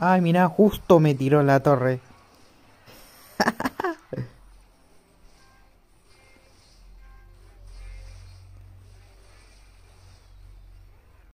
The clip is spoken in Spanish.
Ay, mira, justo me tiró la torre.